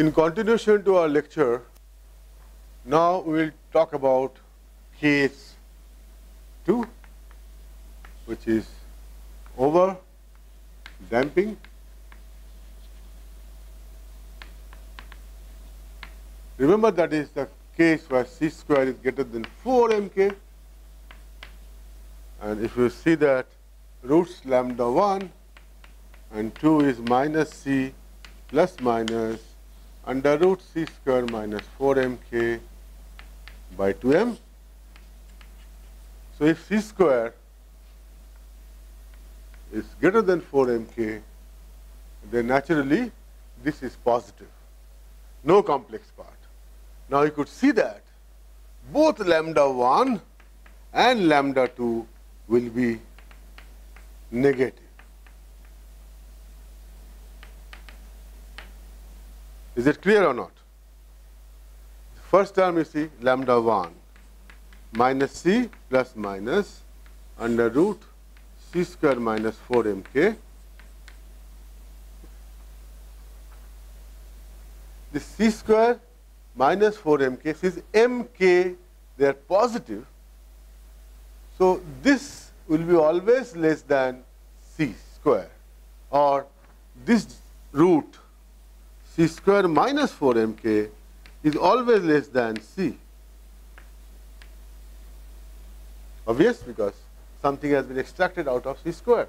In continuation to our lecture, now we will talk about case 2, which is over damping. Remember that is the case where c square is greater than 4 mk. And if you see that roots lambda 1 and 2 is minus c plus minus under root c square minus 4 mk by 2m. So, if c square is greater than 4 mk, then naturally this is positive, no complex part. Now, you could see that both lambda 1 and lambda 2 will be negative. Is it clear or not? First term you see lambda 1 minus c plus minus under root c square minus 4 mk. The c square minus 4 mk since mk they are positive. So, this will be always less than c square or this root c square minus 4 mk is always less than c. Obvious because something has been extracted out of c square.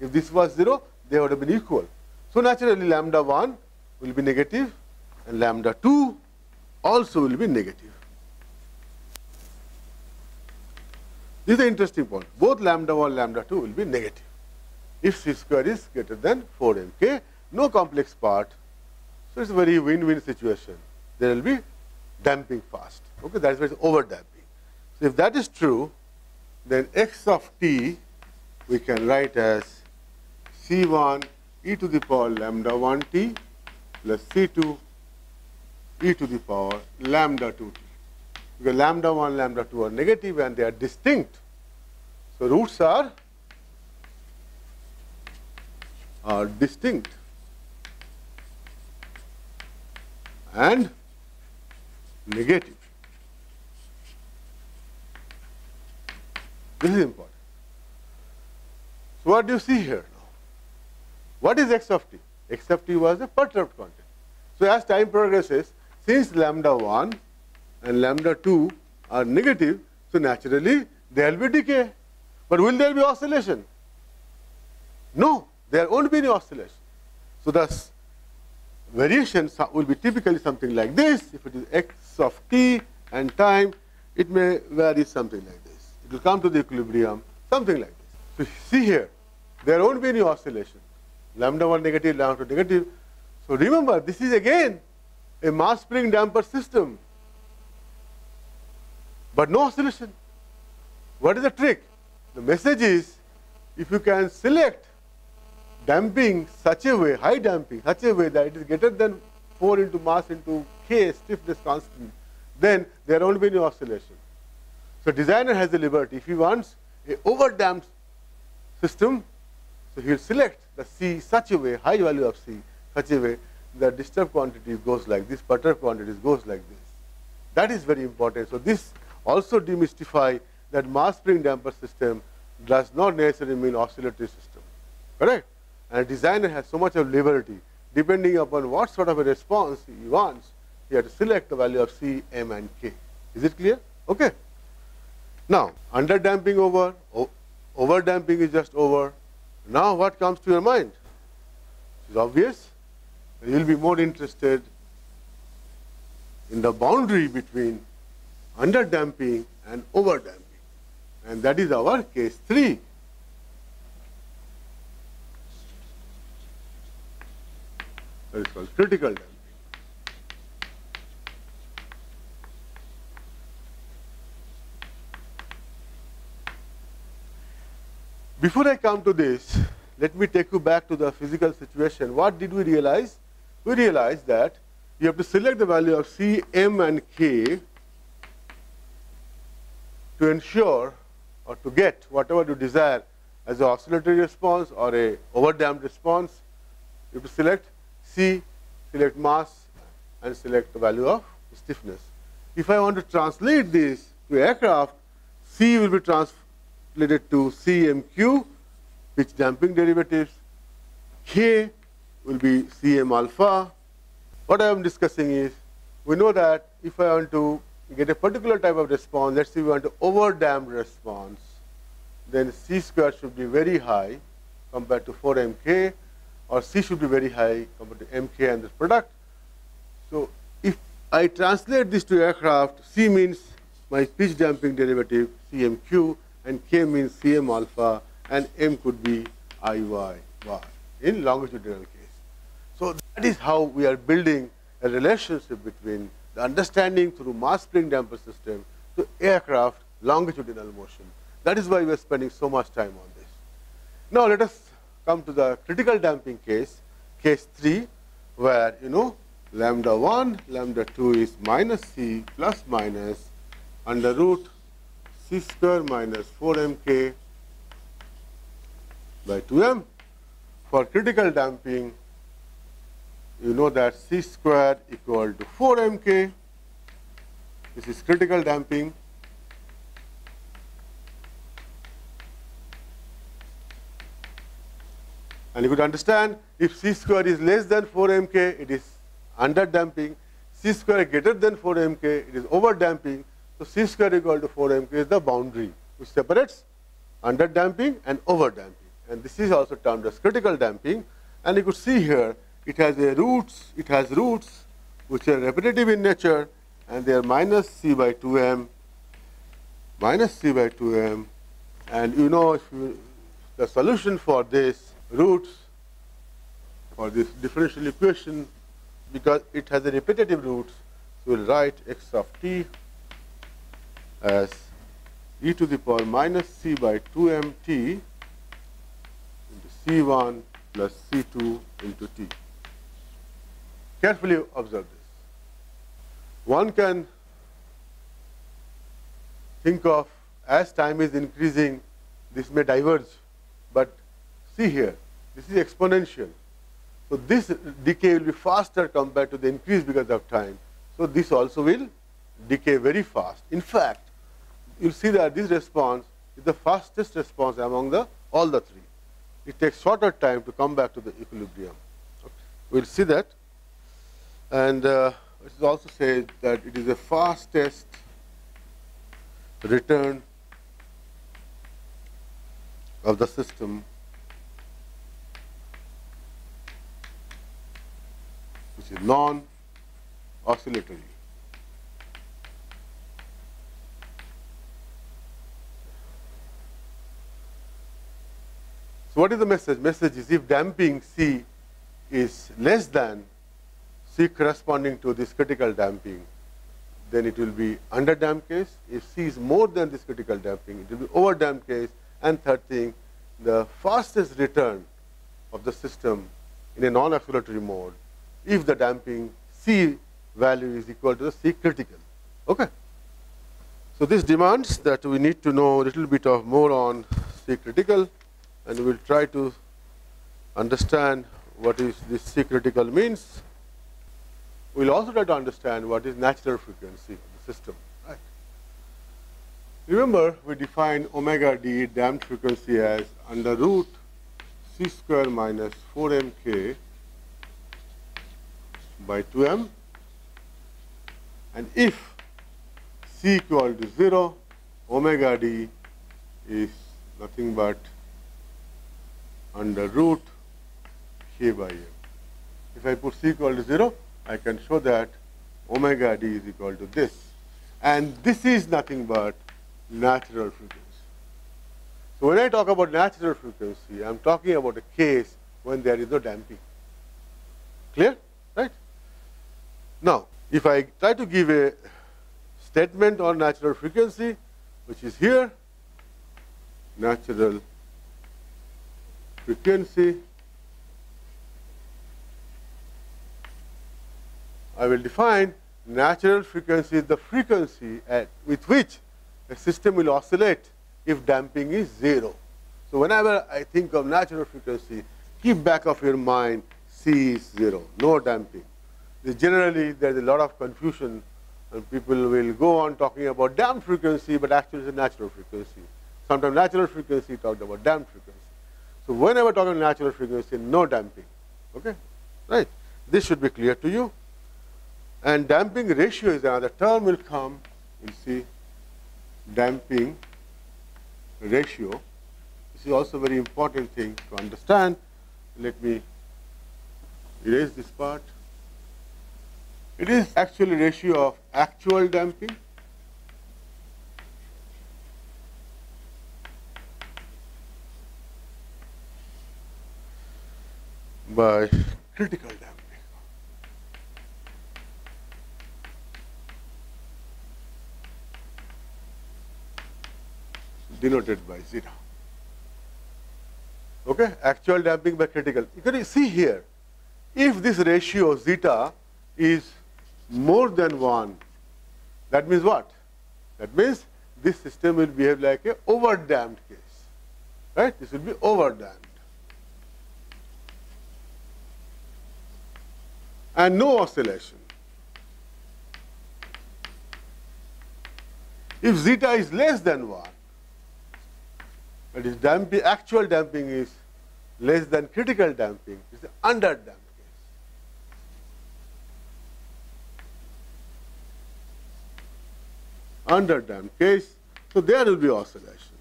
If this was 0, they would have been equal. So, naturally lambda 1 will be negative and lambda 2 also will be negative. This is the interesting point. Both lambda 1 and lambda 2 will be negative. If c square is greater than 4 mk, no complex part. So, it is a very win-win situation. There will be damping fast. Okay, that is why it is over damping. So, if that is true, then x of t we can write as c1 e to the power lambda 1 t plus c2 e to the power lambda 2 t. Because lambda 1, lambda 2 are negative and they are distinct. So, roots are, are distinct and negative. This is important. So, what do you see here now? What is x of t? x of t was a perturbed quantity. So, as time progresses, since lambda 1 and lambda 2 are negative, so naturally there will be decay. But will there be oscillation? No, there won't be any oscillation. So, the variation will be typically something like this. If it is x of t and time, it may vary something like this it will come to the equilibrium, something like this. So, see here, there won't be any oscillation, lambda 1 negative, lambda 2 negative. So, remember this is again a mass spring damper system, but no oscillation. What is the trick? The message is if you can select damping such a way, high damping, such a way that it is greater than 4 into mass into k stiffness constant, then there won't be any oscillation. So, designer has the liberty if he wants a over damped system, so he will select the C such a way, high value of C such a way the disturbed quantity goes like this, perturbed quantities goes like this. That is very important. So, this also demystify that mass spring damper system does not necessarily mean oscillatory system, correct? And designer has so much of liberty depending upon what sort of a response he wants, he has to select the value of C, M and K. Is it clear? Okay. Now, under damping over, over damping is just over. Now, what comes to your mind? It's obvious. You will be more interested in the boundary between under damping and over damping. And that is our case 3. Is called critical damping. Before I come to this, let me take you back to the physical situation. What did we realize? We realized that you have to select the value of C, M and K to ensure or to get whatever you desire as an oscillatory response or a overdamped response. You have to select C, select mass, and select the value of stiffness. If I want to translate this to aircraft, C will be translated to CMQ, pitch damping derivatives. K will be CM alpha. What I am discussing is, we know that if I want to get a particular type of response, let's say we want to over damped response, then C square should be very high compared to 4mk, or C should be very high compared to mk and this product. So if I translate this to aircraft, C means my pitch damping derivative CMQ, and K means CM alpha, and M could be IY bar in longitudinal case. So that is how we are building a relationship between the understanding through mass spring damper system to aircraft longitudinal motion. That is why we are spending so much time on this. Now let us come to the critical damping case, case 3, where you know lambda 1, lambda 2 is minus c plus minus under root c square minus 4mk by 2m. For critical damping, you know that c square equal to 4mk. This is critical damping. And you could understand if c square is less than 4mk, it is under damping. c square greater than 4mk, it is over damping. So c square equal to 4mk is the boundary which separates under damping and over damping. And this is also termed as critical damping. And you could see here, it has a roots, it has roots which are repetitive in nature and they are minus c by 2m, minus c by 2m. And you know if you, the solution for this roots for this differential equation because it has a repetitive roots, so we'll write x of t as e to the power minus c by 2mt into c1 plus c2 into t. Carefully observe this. One can think of as time is increasing, this may diverge, see here, this is exponential. So this decay will be faster compared to the increase because of time. So this also will decay very fast. In fact, you'll see that this response is the fastest response among the all the three. It takes shorter time to come back to the equilibrium. Okay. We'll see that. And uh, it is also said that it is the fastest return of the system is non-oscillatory. So what is the message? Message is if damping C is less than C corresponding to this critical damping, then it will be under damped case. If C is more than this critical damping, it will be over damped case. And third thing, the fastest return of the system in a non-oscillatory mode if the damping C value is equal to the C critical. Okay. So this demands that we need to know a little bit of more on C critical and we will try to understand what is this C critical means. We will also try to understand what is natural frequency of the system. Right. Remember, we define omega d damped frequency as under root c square minus 4mk by 2m. And if c equal to 0, omega d is nothing but under root k by m. If I put c equal to 0, I can show that omega d is equal to this. And this is nothing but natural frequency. So when I talk about natural frequency, I am talking about a case when there is no damping. Clear? Right? Now, if I try to give a statement on natural frequency, which is here, natural frequency, I will define natural frequency is the frequency at, with which a system will oscillate if damping is zero. So whenever I think of natural frequency, keep back of your mind C is zero, no damping. Generally there's a lot of confusion and people will go on talking about damped frequency, but actually it's a natural frequency. Sometimes natural frequency talked about damped frequency. So whenever talking natural frequency, no damping. Okay? Right? This should be clear to you. And damping ratio is another term will come. You'll see damping ratio. This is also a very important thing to understand. Let me erase this part. It is actually ratio of actual damping by critical damping. Denoted by zeta. Okay, actual damping by critical. You can see here, if this ratio zeta is more than 1, that means what? That means this system will behave like a over damped case. Right? This will be over damped. And no oscillation. If zeta is less than 1, that is damping, actual damping is less than critical damping, it's under damped. Under damped case, so there will be oscillation.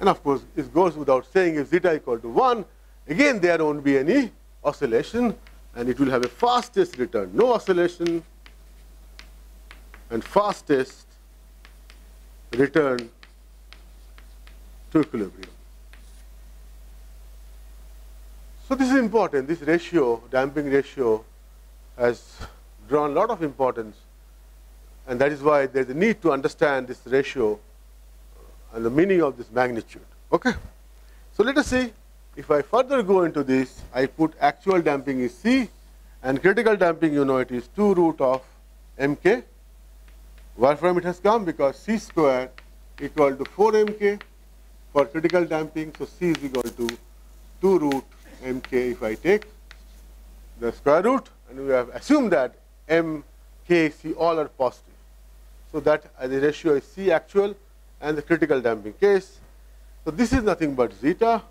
And of course, it goes without saying if zeta equal to 1, again there won't be any oscillation and it will have a fastest return, no oscillation and fastest return to equilibrium. So this is important, this ratio, damping ratio has drawn a lot of importance and that is why there's a need to understand this ratio and the meaning of this magnitude. Okay. So let us see if I further go into this, I put actual damping is C and critical damping, you know, it is 2 root of mk. Where from it has come? Because C square equal to 4 mk for critical damping. So C is equal to 2 root mk if I take the square root and we have assumed that m, k, c all are positive. So that uh, the ratio is C actual and the critical damping case. So this is nothing but zeta.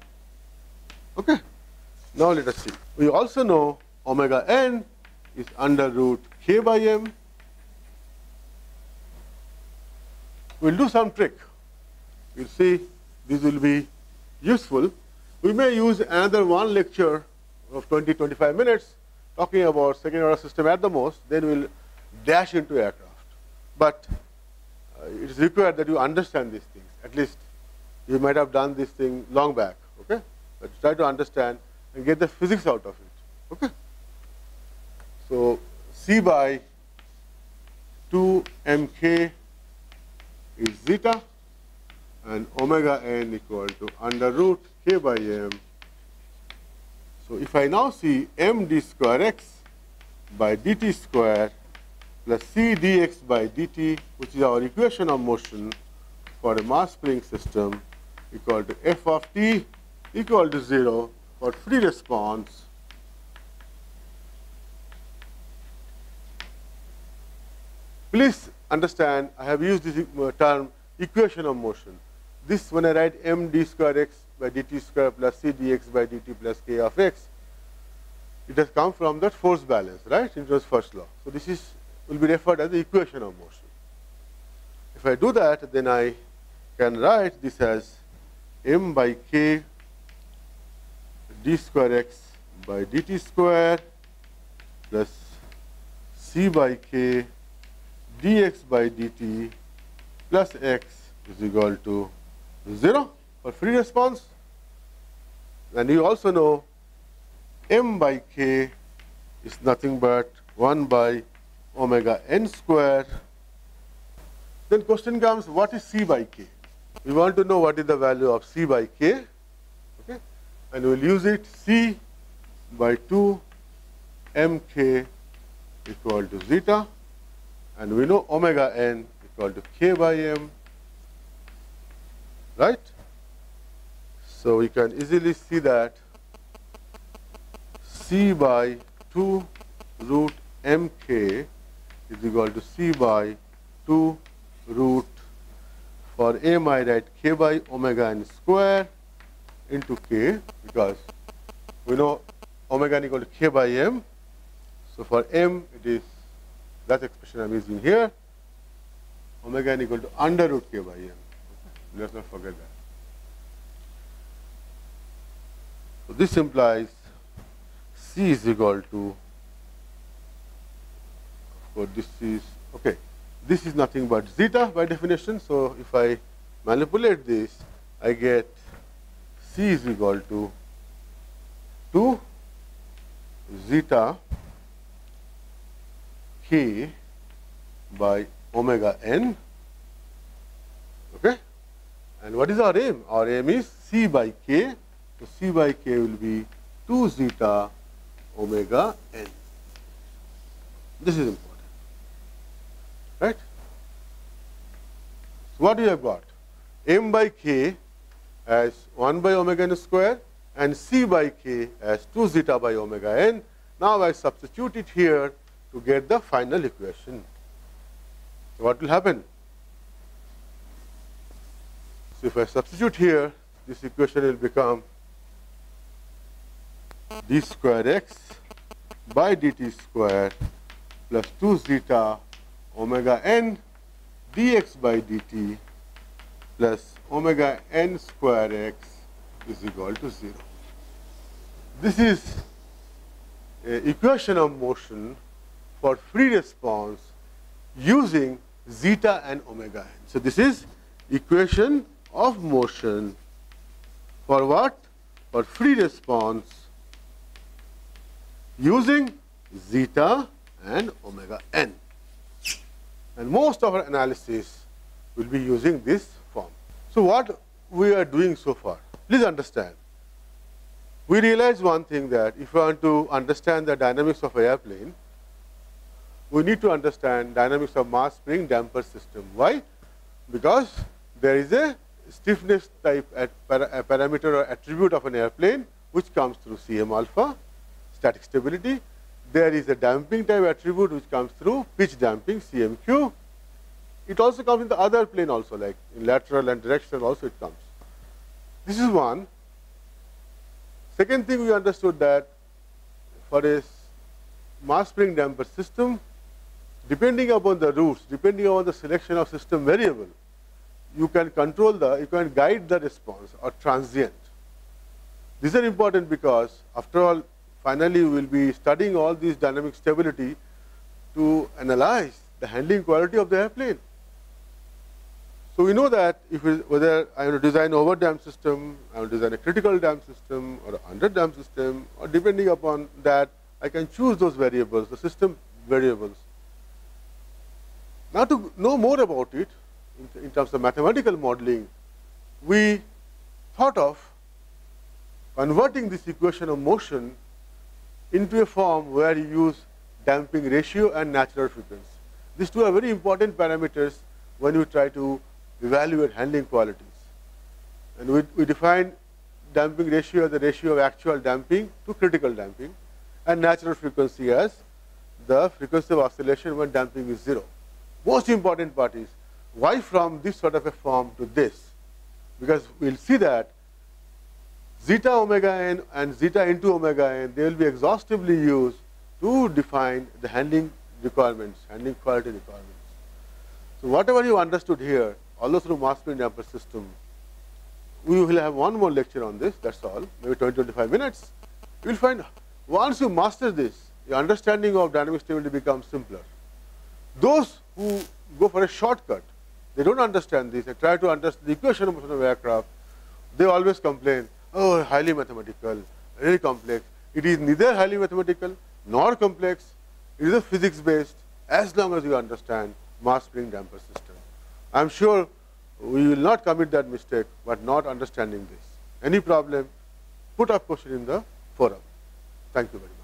Okay. Now let us see. We also know omega n is under root k by m. We'll do some trick. We'll see this will be useful. We may use another one lecture of 20, 25 minutes talking about second order system at the most, then we'll dash into aircraft. But uh, it is required that you understand these things. At least you might have done this thing long back. Okay? But try to understand and get the physics out of it. Okay? So C by 2 mk is zeta and omega n equal to under root k by m. So if I now see m d square x by dt square plus c dx by dt, which is our equation of motion for a mass spring system equal to f of t equal to 0 for free response Please understand, I have used this uh, term equation of motion. This, when I write m d square x by dt square plus c dx by dt plus k of x, it has come from that force balance, right? Newton's first law. So this is will be referred as the equation of motion. If I do that, then I can write this as m by k d square x by dt square plus c by k dx by dt plus x is equal to 0 for free response. And you also know m by k is nothing but 1 by omega n square. Then question comes, what is C by K? We want to know what is the value of C by K. Okay? And we'll use it C by 2 mk equal to zeta. And we know omega n equal to k by m. Right? So we can easily see that C by 2 root mk is equal to C by 2 root for m I write k by omega n square into k because we know omega n equal to k by m. So for m it is that expression I am using here omega n equal to under root k by m. Let us not forget that. So this implies C is equal to, course this is, okay, this is nothing but zeta by definition. So if I manipulate this, I get C is equal to 2 zeta k by omega n. Okay? And what is our aim? Our aim is C by k. So C by k will be 2 zeta omega n. This is important. Right? So what we have got? m by k as 1 by omega n square and c by k as 2 zeta by omega n. Now I substitute it here to get the final equation. So what will happen? So if I substitute here, this equation will become d square x by dt square plus 2 zeta omega n dx by dt plus omega n square x is equal to 0. This is a equation of motion for free response using zeta and omega n. So, this is equation of motion for what? For free response using zeta and omega n. And most of our analysis will be using this form. So, what we are doing so far? Please understand. We realize one thing that if you want to understand the dynamics of an airplane, we need to understand dynamics of mass spring damper system. Why? Because there is a stiffness type at para parameter or attribute of an airplane which comes through Cm alpha, static stability. There is a damping type attribute which comes through pitch damping Cmq. It also comes in the other plane also like in lateral and directional also it comes. This is one. Second thing we understood that for a mass spring damper system, depending upon the roots, depending upon the selection of system variable, you can control the, you can guide the response or transient. These are important because after all, finally we will be studying all these dynamic stability to analyze the handling quality of the airplane. So we know that if we, whether I want to design over dam system, I to design a critical dam system or under dam system, or depending upon that, I can choose those variables, the system variables. Now to know more about it, in, in terms of mathematical modeling, we thought of converting this equation of motion into a form where you use damping ratio and natural frequency. These two are very important parameters when you try to evaluate handling qualities. And we, we define damping ratio as the ratio of actual damping to critical damping and natural frequency as the frequency of oscillation when damping is 0 most important part is why from this sort of a form to this? Because we will see that zeta omega n and zeta into omega n, they will be exhaustively used to define the handling requirements, handling quality requirements. So whatever you understood here, although through mass spring damper system, we will have one more lecture on this, that's all, maybe 20, 25 minutes. You will find once you master this, your understanding of dynamic stability becomes simpler. Those who go for a shortcut, they don't understand this, they try to understand the equation of motion of aircraft, they always complain, oh, highly mathematical, very complex. It is neither highly mathematical nor complex, it is a physics based as long as you understand mass spring damper system. I am sure we will not commit that mistake, but not understanding this. Any problem, put up question in the forum. Thank you very much.